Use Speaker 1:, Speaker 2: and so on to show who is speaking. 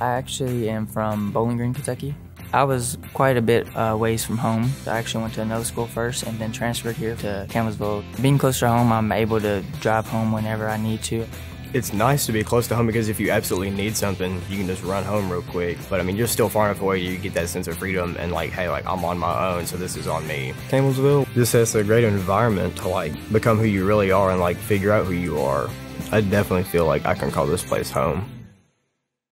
Speaker 1: I actually am from Bowling Green, Kentucky. I was quite a bit uh, ways from home. I actually went to another school first and then transferred here to Campbellsville. Being closer to home, I'm able to drive home whenever I need to.
Speaker 2: It's nice to be close to home because if you absolutely need something, you can just run home real quick. But I mean, you're still far enough away, you get that sense of freedom and like, hey, like I'm on my own, so this is on me. Campbellsville just has a great environment to like become who you really are and like figure out who you are. I definitely feel like I can call this place home.